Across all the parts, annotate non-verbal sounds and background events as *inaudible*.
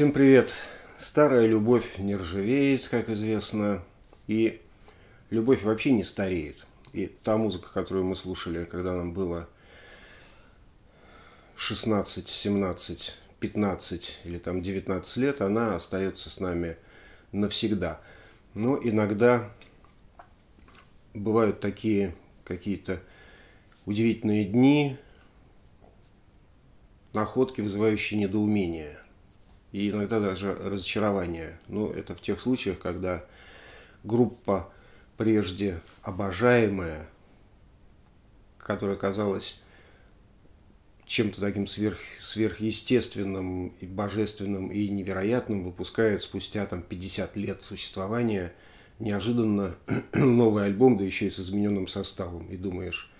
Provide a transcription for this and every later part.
Всем привет! Старая любовь не ржавеет, как известно, и любовь вообще не стареет. И та музыка, которую мы слушали, когда нам было 16, 17, 15 или там 19 лет, она остается с нами навсегда. Но иногда бывают такие какие-то удивительные дни, находки, вызывающие недоумение и иногда даже разочарование. Но это в тех случаях, когда группа прежде обожаемая, которая казалась чем-то таким сверх, сверхъестественным и божественным и невероятным, выпускает спустя там 50 лет существования неожиданно *clears throat* новый альбом, да еще и с измененным составом. И думаешь,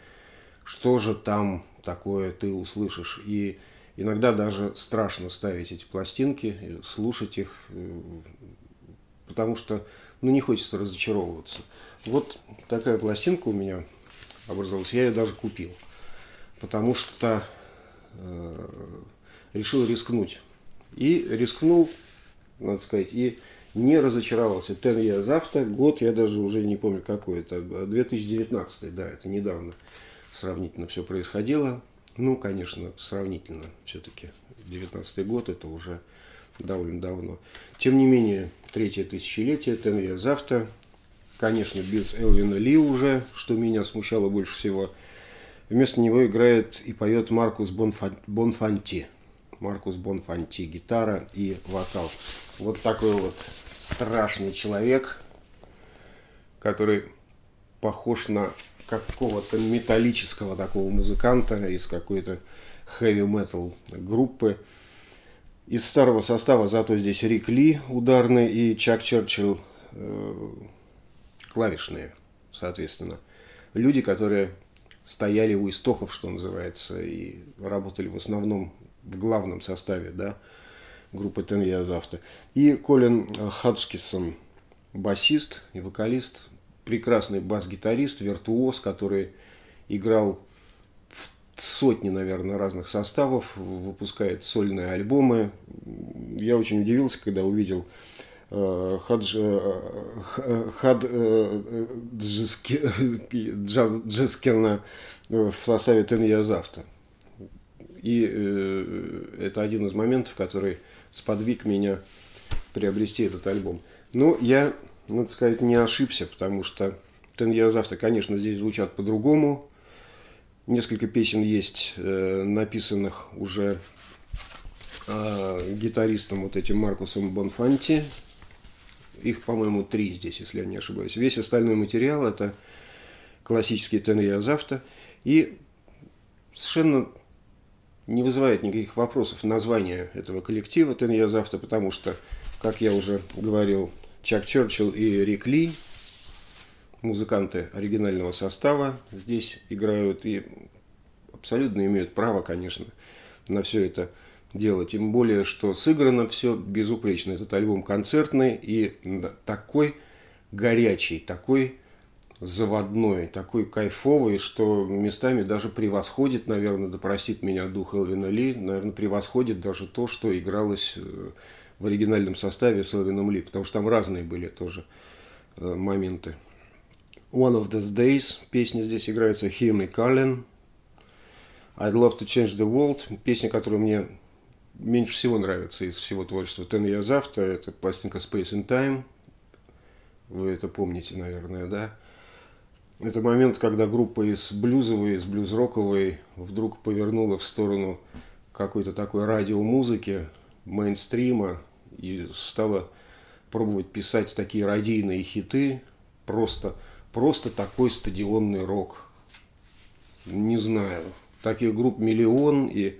что же там такое ты услышишь. И Иногда даже страшно ставить эти пластинки, слушать их, э, потому что ну, не хочется разочаровываться. Вот такая пластинка у меня образовалась, я ее даже купил, потому что э, решил рискнуть. И рискнул, надо сказать, и не разочаровался. Ten Years After, год, я даже уже не помню какой это, 2019, да, это недавно сравнительно все происходило. Ну, конечно, сравнительно все-таки. 19 год это уже довольно давно. Тем не менее, третье тысячелетие, Тенвия завтра. Конечно, без Элвина Ли уже, что меня смущало больше всего. Вместо него играет и поет Маркус Бонфанти. Маркус Бонфанти, гитара и вокал. Вот такой вот страшный человек, который похож на какого-то металлического такого музыканта из какой-то heavy metal группы. Из старого состава зато здесь Рик Ли ударный и Чак Черчилл э, клавишные, соответственно. Люди, которые стояли у истоков, что называется, и работали в основном в главном составе да, группы Years After. И Колин Хаджкисон, басист и вокалист, прекрасный бас-гитарист, виртуоз, который играл в сотни, наверное, разных составов, выпускает сольные альбомы. Я очень удивился, когда увидел э, Хадж, э, Хад э, Джескина в составе Ten Years After. И это один из моментов, который сподвиг меня приобрести этот альбом. Но я надо сказать, не ошибся, потому что Years After, конечно, здесь звучат по-другому. Несколько песен есть, э, написанных уже э, гитаристом вот этим Маркусом Бонфанти. Их, по-моему, три здесь, если я не ошибаюсь. Весь остальной материал – это классический Years After. И совершенно не вызывает никаких вопросов название этого коллектива Years After, потому что, как я уже говорил, Чак Черчилл и Рик Ли, музыканты оригинального состава, здесь играют и абсолютно имеют право, конечно, на все это дело. Тем более, что сыграно все безупречно. Этот альбом концертный и такой горячий, такой заводной, такой кайфовый, что местами даже превосходит, наверное, да простит меня дух Элвина Ли, наверное, превосходит даже то, что игралось э, в оригинальном составе с Элвином Ли, потому что там разные были тоже э, моменты. One of these days, песня здесь играется Hear Me Calling. I'd love to change the world, песня, которая мне меньше всего нравится из всего творчества Ten Years After, это пластинка Space and Time, вы это помните, наверное, да? Это момент, когда группа из блюзовой, из блюз-роковой вдруг повернула в сторону какой-то такой радиомузыки, мейнстрима, и стала пробовать писать такие радийные хиты, просто, просто такой стадионный рок. Не знаю, таких групп миллион, и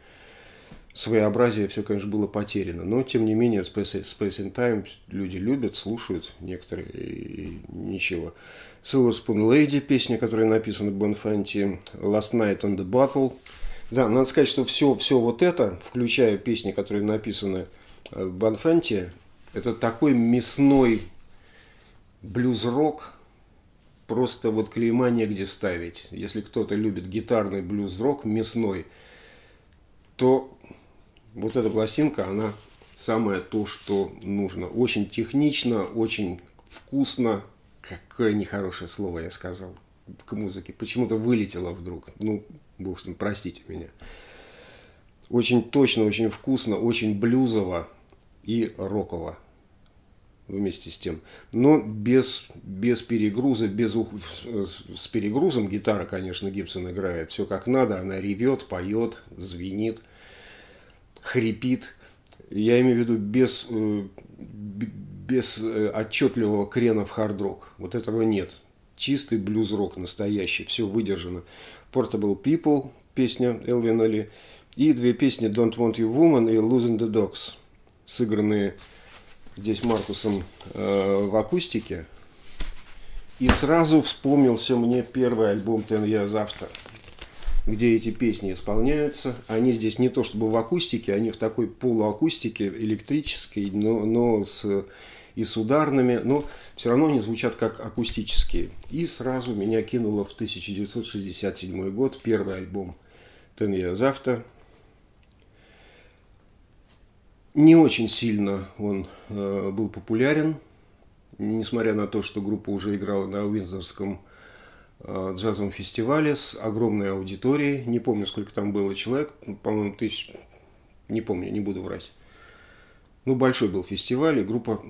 своеобразие все, конечно, было потеряно. Но, тем не менее, Space, Space in Time люди любят, слушают некоторые, и ничего. Silver Spoon Lady, песня, которая написана Бонфанти, Last Night on the Battle. Да, надо сказать, что все, все вот это, включая песни, которые написаны Банфанти – это такой мясной блюз-рок, просто вот клейма негде ставить. Если кто-то любит гитарный блюз-рок, мясной, то вот эта пластинка, она самое то, что нужно. Очень технично, очень вкусно. Какое нехорошее слово я сказал к музыке. Почему-то вылетело вдруг. Ну, бог с ним, простите меня. Очень точно, очень вкусно, очень блюзово и роково вместе с тем. Но без, без перегруза, без с перегрузом гитара, конечно, Гибсон играет все как надо. Она ревет, поет, звенит, хрипит. Я имею в виду без, э, без э, отчетливого крена в хард-рок. Вот этого нет. Чистый блюз-рок настоящий, все выдержано. Portable People, песня Элвина Ли, и две песни Don't Want You Woman и Losing the Dogs, сыгранные здесь Маркусом э, в акустике. И сразу вспомнился мне первый альбом Ten Years After, где эти песни исполняются. Они здесь не то чтобы в акустике, они в такой полуакустике электрической, но, но с, и с ударными, но все равно они звучат как акустические. И сразу меня кинуло в 1967 год первый альбом Ten Years After – не очень сильно он э, был популярен, несмотря на то, что группа уже играла на Уинзорском э, джазовом фестивале с огромной аудиторией. Не помню, сколько там было человек, по-моему, тысяч, не помню, не буду врать. Ну, большой был фестиваль, и группа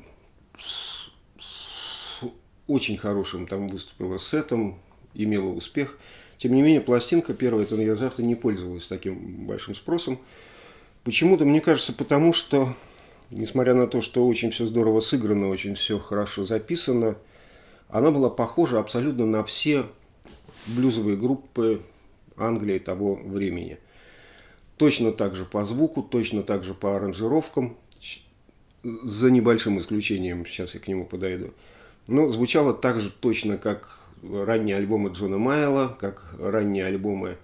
с, с очень хорошим там выступила сетом, имела успех. Тем не менее, пластинка первая, это я завтра не пользовалась таким большим спросом. Почему-то, мне кажется, потому что, несмотря на то, что очень все здорово сыграно, очень все хорошо записано, она была похожа абсолютно на все блюзовые группы Англии того времени. Точно так же по звуку, точно так же по аранжировкам, за небольшим исключением, сейчас я к нему подойду. Но звучало так же точно, как ранние альбомы Джона Майла, как ранние альбомы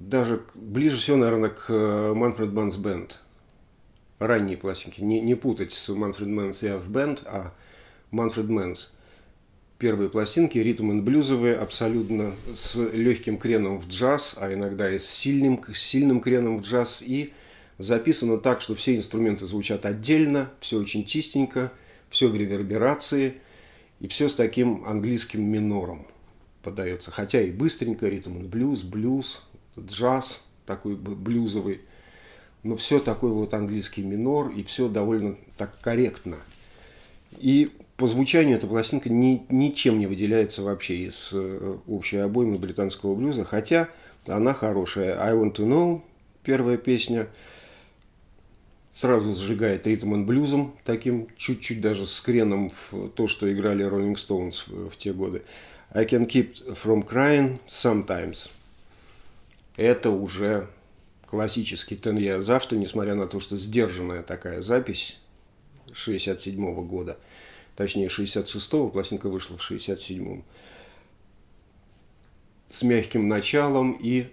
даже ближе всего, наверное, к Manfred Mann's Band. Ранние пластинки. Не, не путать с Manfred Mann's Earth Band, а Manfred Mann's. Первые пластинки, ритм и блюзовые, абсолютно с легким креном в джаз, а иногда и с сильным, сильным креном в джаз. И записано так, что все инструменты звучат отдельно, все очень чистенько, все в реверберации, и все с таким английским минором подается. Хотя и быстренько, ритм и блюз, блюз, джаз такой блюзовый, но все такой вот английский минор, и все довольно так корректно. И по звучанию эта пластинка ни, ничем не выделяется вообще из э, общей обоймы британского блюза, хотя она хорошая. I Want To Know, первая песня, сразу сжигает ритм и блюзом, таким чуть-чуть даже с креном в то, что играли Rolling Stones в, в те годы. I Can Keep From Crying Sometimes – это уже классический Тенье завтра, несмотря на то, что сдержанная такая запись 67 года, точнее 66-го, пластинка вышла в 67-м, с мягким началом и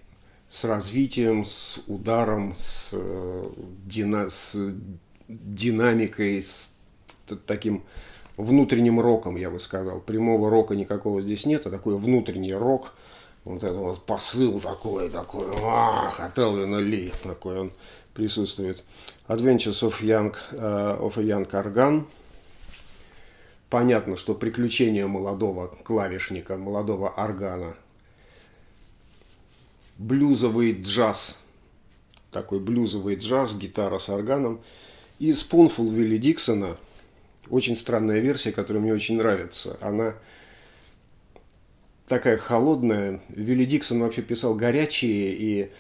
с развитием, с ударом, с, э, дина, с динамикой, с таким внутренним роком, я бы сказал. Прямого рока никакого здесь нет, а такой внутренний рок – вот это вот посыл такой, такой, ах, от Элвина Ли, такой он присутствует. Adventures of, young, uh, of a Young Organ. Понятно, что приключения молодого клавишника, молодого органа. Блюзовый джаз, такой блюзовый джаз, гитара с органом. И Spoonful Вилли Диксона, очень странная версия, которая мне очень нравится. Она такая холодная. Вилли Диксон вообще писал горячие, и,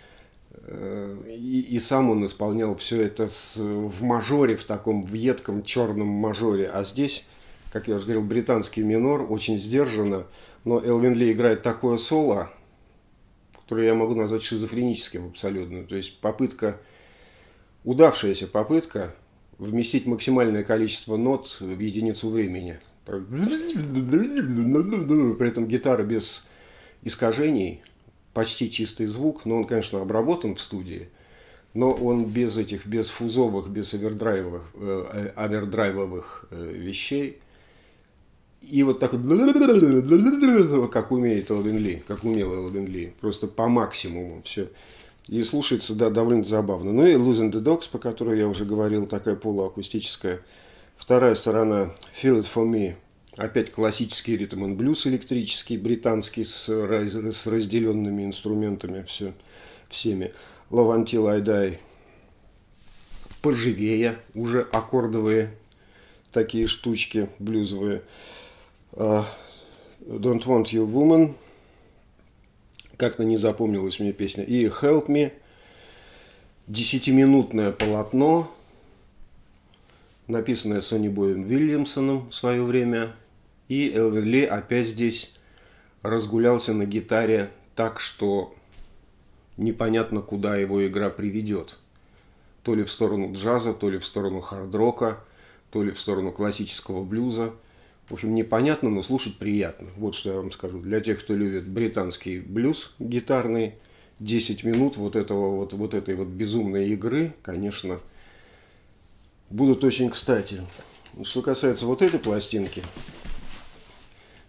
э, и, и сам он исполнял все это с, в мажоре, в таком едком черном мажоре. А здесь, как я уже говорил, британский минор, очень сдержанно. Но Элвин Ли играет такое соло, которое я могу назвать шизофреническим абсолютно. То есть попытка, удавшаяся попытка вместить максимальное количество нот в единицу времени – *laughs* при этом гитара без искажений, почти чистый звук, но он, конечно, обработан в студии, но он без этих, без фузовых, без овердрайвовых, э, овердрайвовых э, вещей. И вот так вот, *laughs* как умеет Элвин Ли, как умел Элвин Ли, просто по максимуму все. И слушается, да, довольно забавно. Ну и Losing the Dogs, по которой я уже говорил, такая полуакустическая. Вторая сторона Feel It For Me. Опять классический ритм и блюз электрический, британский, с, раз, с разделенными инструментами все, всеми. Love Until I Die. Поживее, уже аккордовые такие штучки блюзовые. Uh, Don't Want You Woman – как-то не запомнилась мне песня. И Help Me, десятиминутное полотно, написанное Сони Боем Вильямсоном в свое время. И Элвин опять здесь разгулялся на гитаре так, что непонятно, куда его игра приведет. То ли в сторону джаза, то ли в сторону хард-рока, то ли в сторону классического блюза – в общем, непонятно, но слушать приятно. Вот что я вам скажу. Для тех, кто любит британский блюз гитарный, 10 минут вот, этого, вот, вот этой вот безумной игры, конечно, будут очень кстати. Что касается вот этой пластинки,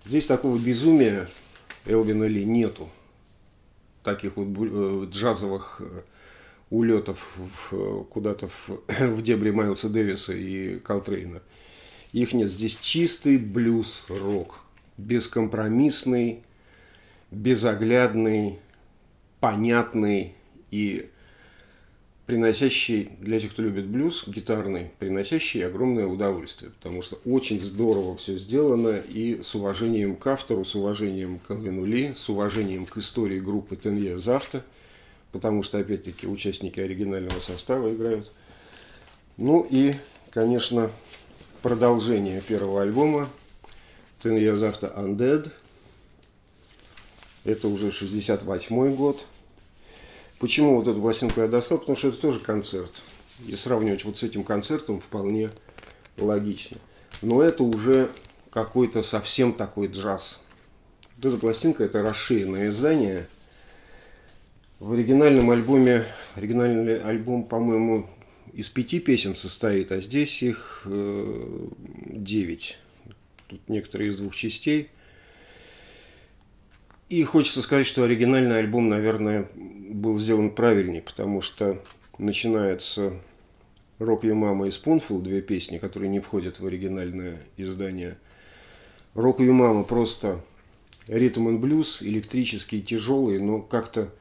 здесь такого безумия Элвина Ли нету. Таких вот э, джазовых э, улетов куда-то в, *coughs* в дебри Майлса Дэвиса и Колтрейна – их нет. Здесь чистый блюз-рок. Бескомпромиссный, безоглядный, понятный и приносящий, для тех, кто любит блюз, гитарный, приносящий огромное удовольствие, потому что очень здорово все сделано и с уважением к автору, с уважением к Алвину Ли, с уважением к истории группы Years After, потому что, опять-таки, участники оригинального состава играют. Ну и, конечно, продолжение первого альбома Years After Undead. Это уже 68 год. Почему вот эту пластинку я достал? Потому что это тоже концерт. И сравнивать вот с этим концертом вполне логично. Но это уже какой-то совсем такой джаз. Вот эта пластинка это расширенное издание. В оригинальном альбоме, оригинальный альбом, по-моему, из пяти песен состоит, а здесь их э, девять. Тут некоторые из двух частей. И хочется сказать, что оригинальный альбом, наверное, был сделан правильнее, потому что начинается «Рок Your Мама» и «Spoonful», две песни, которые не входят в оригинальное издание. «Рок Your Мама» просто ритм и блюз, электрический, тяжелый, но как-то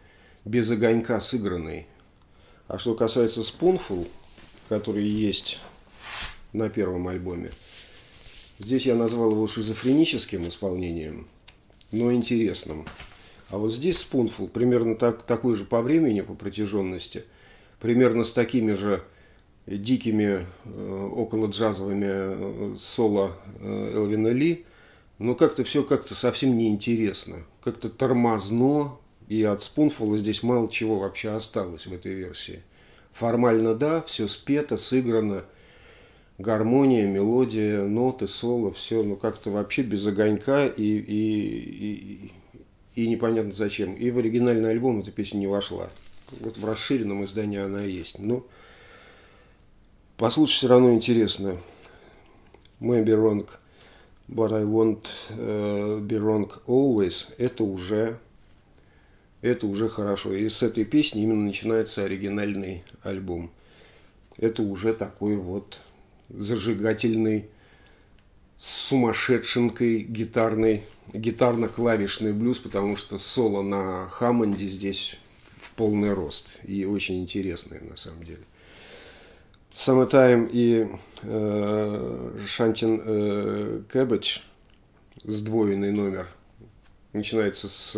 без огонька сыгранный. А что касается Spoonful, который есть на первом альбоме, здесь я назвал его шизофреническим исполнением, но интересным. А вот здесь Spoonful примерно так, такой же по времени, по протяженности, примерно с такими же дикими э, около джазовыми э, соло э, Элвина Ли, но как-то все как-то совсем неинтересно, как-то тормозно, и от Спунфула здесь мало чего вообще осталось в этой версии. Формально да, все спето, сыграно, гармония, мелодия, ноты, соло, все, ну как-то вообще без огонька и, и, и, и непонятно зачем. И в оригинальный альбом эта песня не вошла. Вот в расширенном издании она есть. Но послушать все равно интересно. Maybe wrong, but I won't uh, be wrong always. Это уже это уже хорошо. И с этой песни именно начинается оригинальный альбом. Это уже такой вот зажигательный, сумасшедшенкой гитарный, гитарно-клавишный блюз, потому что соло на Хаммонде здесь в полный рост и очень интересное на самом деле. Summertime и э, Шантин э, Cabbage, сдвоенный номер, начинается с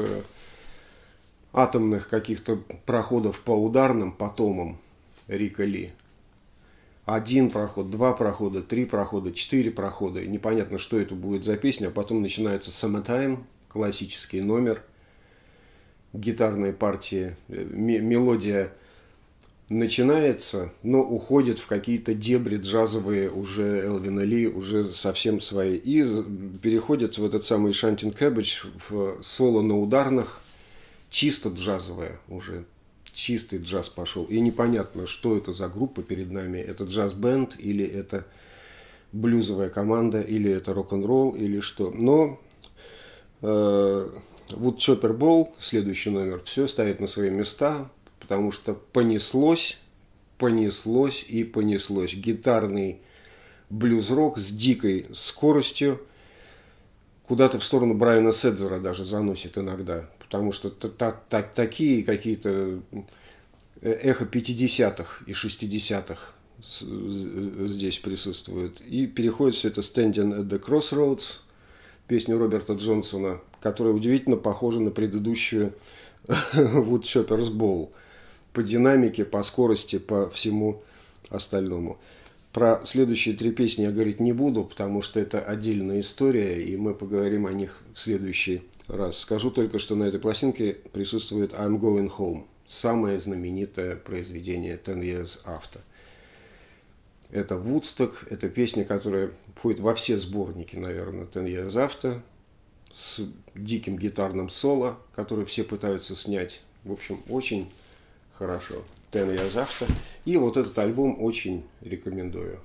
атомных каких-то проходов по ударным потомам Рика Ли. Один проход, два прохода, три прохода, четыре прохода. Непонятно, что это будет за песня. А потом начинается Summertime, классический номер, гитарная партия, э, мелодия начинается, но уходит в какие-то дебри джазовые уже Элвина Ли, уже совсем свои. И переходит в этот самый Шантин Кэббидж в соло на ударных – чисто джазовая уже, чистый джаз пошел. И непонятно, что это за группа перед нами. Это джаз-бенд или это блюзовая команда, или это рок-н-ролл, или что. Но э, Chopper Ball, следующий номер, все ставит на свои места, потому что понеслось, понеслось и понеслось. Гитарный блюз-рок с дикой скоростью, куда-то в сторону Брайана Седзера даже заносит иногда, потому что такие какие-то э, эхо 50-х и 60-х здесь присутствуют. И переходит все это Standing at the Crossroads, песню Роберта Джонсона, которая удивительно похожа на предыдущую *laughs* Woodchopper's Ball по динамике, по скорости, по всему остальному. Про следующие три песни я говорить не буду, потому что это отдельная история, и мы поговорим о них в следующий раз. Скажу только, что на этой пластинке присутствует I'm Going Home, самое знаменитое произведение Ten Years After. Это Вудсток, это песня, которая входит во все сборники, наверное, Ten Years After, с диким гитарным соло, который все пытаются снять. В общем, очень хорошо. Ten Years After. И вот этот альбом очень рекомендую.